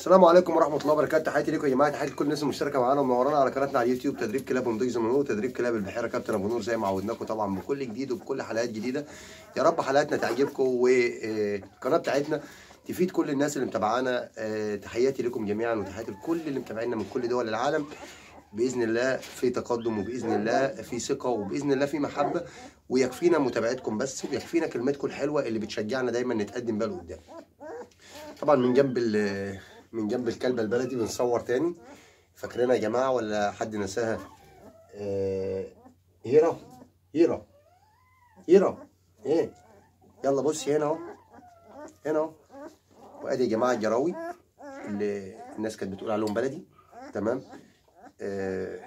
السلام عليكم ورحمة الله وبركاته. تحياتي لكم يا جماعة. تحياتي لكل الناس المشتركة معانا ومنورانا على قناتنا على اليوتيوب تدريب كلاب ومضيق زمنور تدريب كلاب البحيرة. كابتن أبو نور زي ما عودناكم طبعا بكل جديد وبكل حلقات جديدة. يا رب حلقاتنا تعجبكم والقناه بتاعتنا تفيد كل الناس اللي متابعانا. آه، تحياتي لكم جميعا وتحياتي لكل اللي متابعينا من كل دول العالم. بإذن الله في تقدم وبإذن الله في ثقة وبإذن الله في محبة. ويكفينا متابعتكم بس ويكفينا كلمتكم الحلوة اللي بتشجعنا دايما نتقدم بيها لقدام. طبعا من جنب من جنب الكلبه البلدي بنصور تاني. فاكرينها يا جماعة ولا حد نساها؟ آه، هيرا هيرا هيرا إيه يلا بصي هنا اهو هنا اهو. وادي يا جماعة الجراوي اللي الناس كانت بتقول عليهم بلدي تمام؟ آه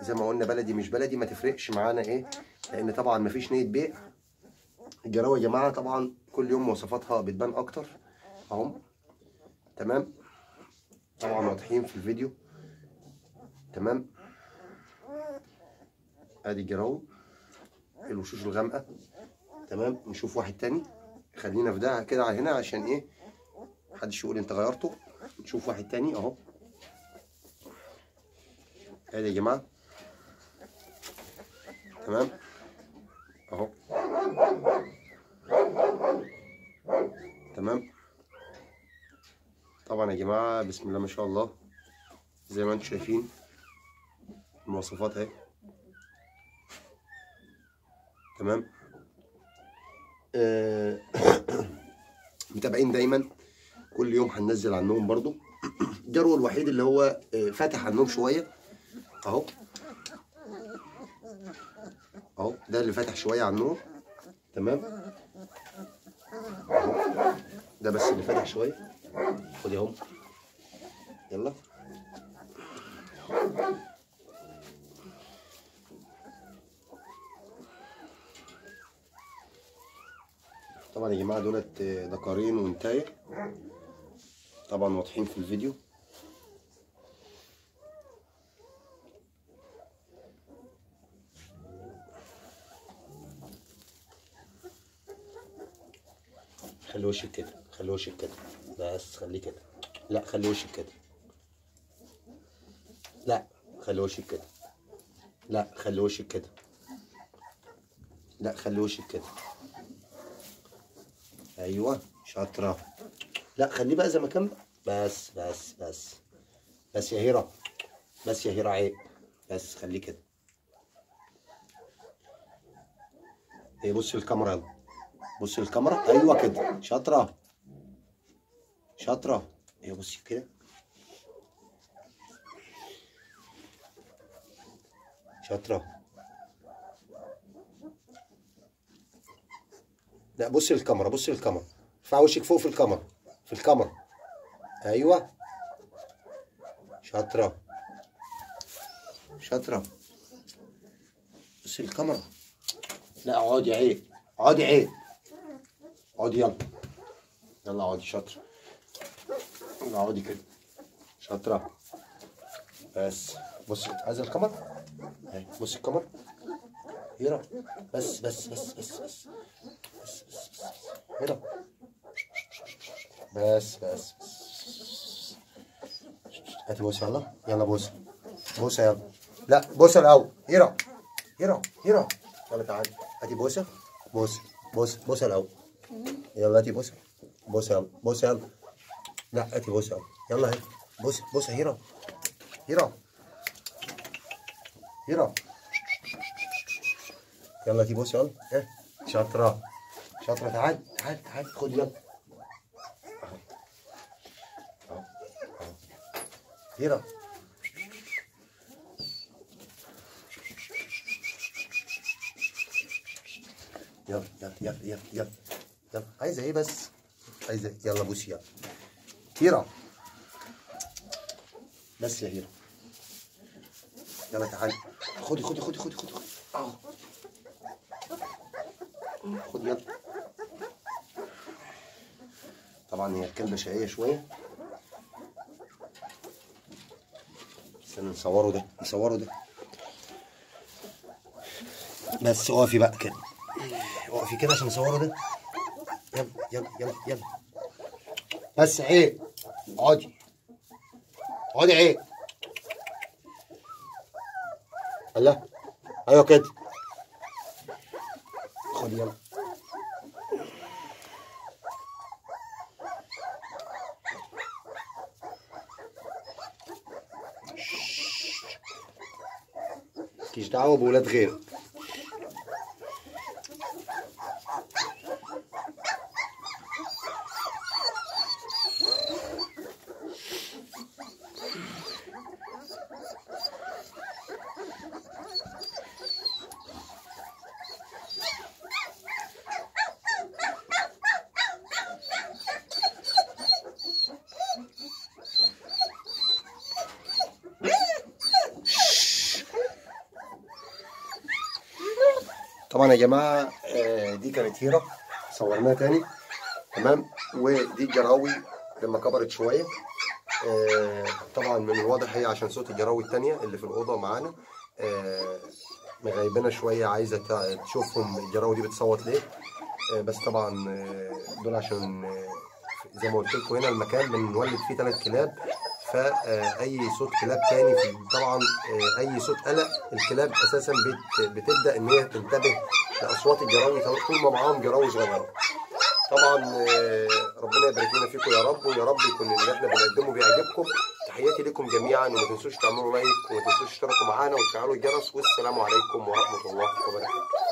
زي ما قلنا بلدي مش بلدي ما تفرقش معانا إيه لأن طبعا ما فيش نية بيع. الجراوي يا جماعة طبعا كل يوم مواصفاتها بتبان أكتر أهو. تمام؟ طبعا واضحين في الفيديو. تمام؟ أدي الجراوي الوشوش الغامقة. تمام؟ نشوف واحد تاني. خلينا في ده كده على هنا عشان إيه؟ محدش يقول أنت غيرته. نشوف واحد تاني أهو. أدي يا جماعة. تمام؟ أهو. تمام؟ طبعا يا جماعة بسم الله ما شاء الله. زي ما أنتم شايفين المواصفات اهي. تمام؟ آه، متابعين دايما. كل يوم هننزل عنهم برضو. جرو الوحيد اللي هو آه، فاتح عنهم شوية. اهو. اهو ده اللي فاتح شوية عنهم تمام؟ ده بس اللي فاتح شوية. خد اهو. يلا. طبعا يا جماعة دولت آه، دكارين وانتايه طبعا واضحين في الفيديو. خلي وشك كده. خلي وشك كده. بس خليه كده. لا خلي وشك كده. لا خلي وشك كده. لا خلي وشك كده. لا خلي وشك كده. أيوه شاطرة. لا خليه بقى زي ما كان. بس بس بس. بس يا هيرا بس يا هيرا عيب. بس خليه كده. إيه بص الكاميرا بص الكاميرا. أيوه كده. شاطرة. شاطرة. إيه بصي كده. شاطرة. لا بصي للكاميرا بصي للكاميرا. ارفع وشك فوق في الكاميرا في الكاميرا. أيوه. شاطرة. شاطرة. بصي للكاميرا. لا اقعدي عيب. اقعدي عيب. اقعدي يلا. يلا اقعدي شاطرة. تمام اقعدي كده شاطره بس بص عايز القمر اهي بصي الكاميرا هنا بس بس بس بس بس بس بس هنا بس بس بس هاتي بوسه يلا يلا بوسه بوسه يلا لا بوسه الأول هنا هنا هنا يلا تعالي هاتي بوسه بوسه بوسه بوسه الأول يلا هاتي بوسه بوسه يلا بوسه يلا لا هاتي بوسة يلا يلا هاتي. بوسة بوسة هنا هنا هنا يلا هاتي بوسة يلا. ها. شاطرة. شاطرة. تعال تعال تعال خد يلا. هنا يلا يلا يلا يلا يلا. عايزة إيه بس؟ عايزة؟ يلا بوسي يلا. هيرا بس يا هيرا يلا تعالي خدي خدي خدي خدي خدي خدي. خد يلا. طبعا هي الكلبه شقية شوية. استنى نصوره ده نصوره ده. بس اقفي بقى كده. اقفي كده عشان نصوره ده. يلا يلا يلا يلا. بس عيب. اقعدي اقعدي إيه الله أيوه كده. خدي يلا. مالكيش دعوة بولاد غيرك. طبعا يا جماعة آه، دي كانت هيرة صورناها تاني. تمام؟ ودي الجراوي لما كبرت شوية آه، طبعا من الواضح هي عشان صوت الجراوي التانية اللي في الأوضة معانا. آه، مغيبنا شوية عايزة تع- تشوفهم الجراوي دي بتصوت ليه. بس طبعا دول عشان زي ما قلت لكم هنا المكان بنولد فيه ثلاث كلاب. فأي صوت كلاب تاني في طبعا آه، أي صوت قلق الكلاب أساسا بت- بتبدأ إن هي تنتبه لأصوات الجراوي. طول ما معاهم جراوي صغيرة. طبعا آه، ربنا يبارك لنا فيكم يا رب ويا رب يكون اللي إحنا بنقدمه بيعجبكم. تحياتي لكم جميعا وما تنسوش تعملوا لايك وما تنسوش تشتركوا معانا وتفعلوا الجرس. والسلام عليكم ورحمة الله وبركاته.